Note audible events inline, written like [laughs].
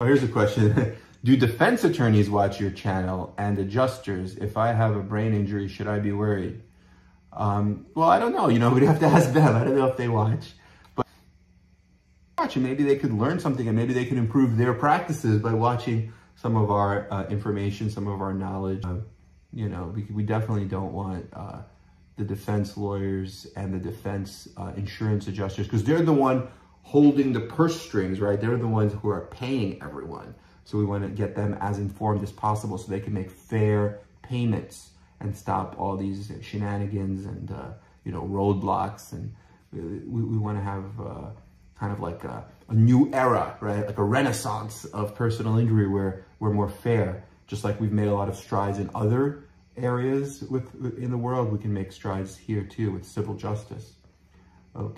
Oh, here's a question. [laughs] Do defense attorneys watch your channel and adjusters? If I have a brain injury, should I be worried? Um, well, I don't know. You know, [laughs] we'd have to ask them. I don't know if they watch. But watching, maybe they could learn something and maybe they could improve their practices by watching some of our uh, information, some of our knowledge. Uh, you know, we, we definitely don't want uh, the defense lawyers and the defense uh, insurance adjusters because they're the one holding the purse strings, right? They're the ones who are paying everyone. So we want to get them as informed as possible so they can make fair payments and stop all these shenanigans and, uh, you know, roadblocks. And we, we want to have uh, kind of like a, a new era, right? Like a renaissance of personal injury where we're more fair. Just like we've made a lot of strides in other areas with in the world, we can make strides here too with civil justice. Okay.